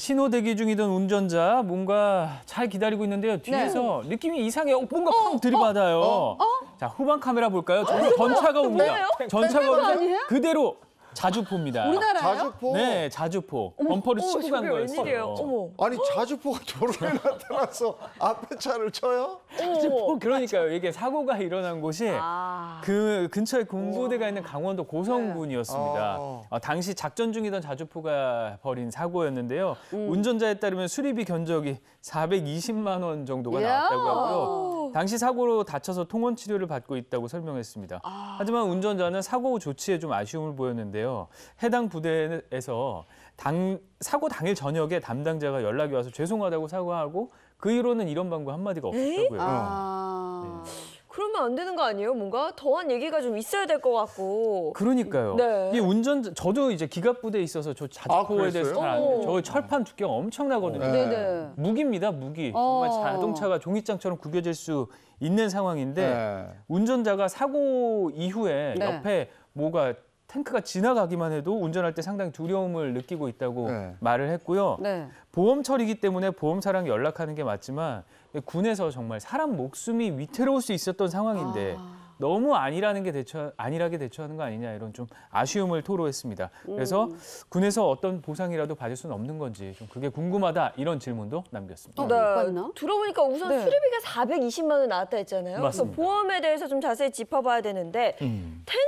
신호 대기 중이던 운전자 뭔가 잘 기다리고 있는데요. 뒤에서 느낌이 이상해요. 뭔가 팡 들이받아요. 자 후방 카메라 볼까요? 전, 전차가 옵니다. 전차가. 아니에요? 그대로 자주포입니다. 우리나라요? 자주포. 네, 자주포. 범퍼를 치고 간 저게 거였어요. 웬일이에요? 어머. 아니 자주포가 도로에 나타나서 앞에 차를 쳐요? 어머. 그러니까요. 이게 사고가 일어난 곳이 아. 그 근처에 군부대가 있는 강원도 고성군이었습니다. 어. 어, 당시 작전 중이던 자주포가 벌인 사고였는데요. 음. 운전자에 따르면 수리비 견적이 420만 원 정도가 이야. 나왔다고 하고요. 당시 사고로 다쳐서 통원 치료를 받고 있다고 설명했습니다. 아. 하지만 운전자는 사고 조치에 좀 아쉬움을 보였는데요. 해당 부대에서 당, 사고 당일 저녁에 담당자가 연락이 와서 죄송하다고 사과하고 그 이후로는 이런 방구 한마디가 없었다고요. 아. 그러면 안 되는 거 아니에요? 뭔가 더한 얘기가 좀 있어야 될 것 같고. 그러니까요. 네. 이 운전 저도 이제 기갑 부대에 있어서 저 자주포에 대해서 그랬어요? 잘 아는데 저 철판 두께가 엄청나거든요. 네. 네네. 무기입니다, 무기. 어. 정말 자동차가 종이장처럼 구겨질 수 있는 상황인데 네. 운전자가 사고 이후에 네. 옆에 뭐가 탱크가 지나가기만 해도 운전할 때 상당히 두려움을 느끼고 있다고 네. 말을 했고요. 네. 보험 처리기 때문에 보험사랑 연락하는 게 맞지만 군에서 정말 사람 목숨이 위태로울 수 있었던 상황인데 아. 너무 아니라는 게 대처 안일하게 대처하는 거 아니냐 이런 좀 아쉬움을 토로했습니다. 그래서 음. 군에서 어떤 보상이라도 받을 수는 없는 건지 좀 그게 궁금하다 이런 질문도 남겼습니다. 어, 못 봤나? 들어보니까 우선 네. 수리비가 420만 원 나왔다 했잖아요. 맞습니다. 그래서 보험에 대해서 좀 자세히 짚어봐야 되는데 음. 탱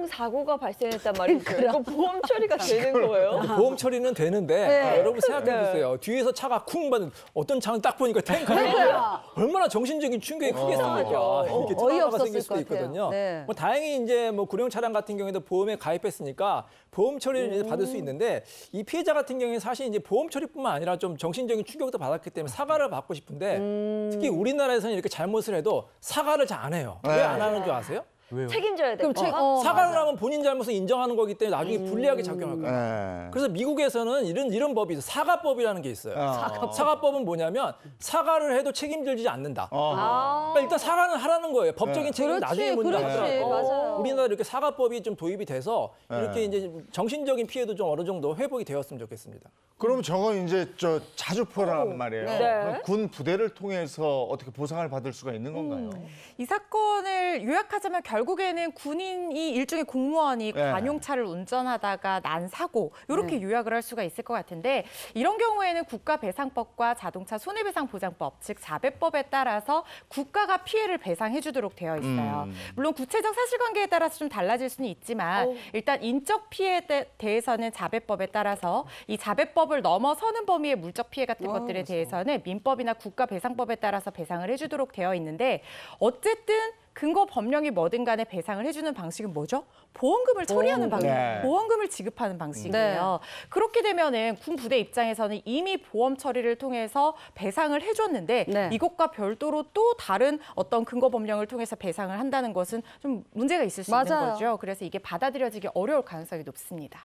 크랑 사고가 발생했단 말이죠. 이거 보험 처리가 되는 거예요? 보험 처리는 되는데 네. 아, 여러분 생각해 네. 보세요. 뒤에서 차가 쿵 받은 어떤 차는 딱 보니까 탱크가. 얼마나 정신적인 충격이 크겠습니까? 이상하죠. 이렇게 어, 트라우마가 어이없었을 생길 수도. 있거든요. 네. 뭐 다행히 이제 뭐 구령 차량 같은 경우에도 보험에 가입했으니까 보험 처리를 이제 받을 수 있는데 이 피해자 같은 경우에 사실 이제 보험 처리뿐만 아니라 좀 정신적인 충격도 받았기 때문에 사과를 받고 싶은데 특히 우리나라에서는 이렇게 잘못을 해도 사과를 잘 안 해요. 왜안 하는 줄 아세요? 왜요? 책임져야 될 그럼 거. 책, 어, 사과를 맞아. 하면 본인 잘못을 인정하는 거기 때문에 나중에 불리하게 작용할 거예요. 네. 그래서 미국에서는 이런 이런 법이 있어요. 사과법이라는 게 있어요. 어. 사과법은 뭐냐면 사과를 해도 책임질지 않는다. 어. 아. 그러니까 일단 사과는 하라는 거예요. 법적인 네. 책임은 그렇지, 나중에 문제가. 우리나라 이렇게 사과법이 좀 도입이 돼서 이렇게 네. 이제 정신적인 피해도 좀 어느 정도 회복이 되었으면 좋겠습니다. 그럼 저거 이제 저 자주포란 말이에요. 네. 그럼 군 부대를 통해서 어떻게 보상을 받을 수가 있는 건가요? 이 사건을 요약하자면 결 국에는 군인이 일종의 공무원이 네. 관용차를 운전하다가 난 사고 이렇게 요약을 할 수가 있을 것 같은데 이런 경우에는 국가배상법과 자동차 손해배상보장법 즉 자배법에 따라서 국가가 피해를 배상해주도록 되어 있어요. 음. 물론 구체적 사실관계에 따라서 좀 달라질 수는 있지만 어우. 일단 인적 피해에 대- 대해서는 자배법에 따라서 이 자배법을 넘어서는 범위의 물적 피해 같은 어, 것들에 대해서는 민법이나 국가배상법에 따라서 배상을 해주도록 되어 있는데 어쨌든 근거 법령이 뭐든 간에 배상을 해주는 방식은 뭐죠? 보험금을 처리하는 방식, 네. 보험금을 지급하는 방식이에요. 그렇게 되면은 군 부대 입장에서는 이미 보험 처리를 통해서 배상을 해줬는데 네. 이것과 별도로 또 다른 어떤 근거 법령을 통해서 배상을 한다는 것은 좀 문제가 있을 수 있는 맞아요. 거죠. 그래서 이게 받아들여지기 어려울 가능성이 높습니다.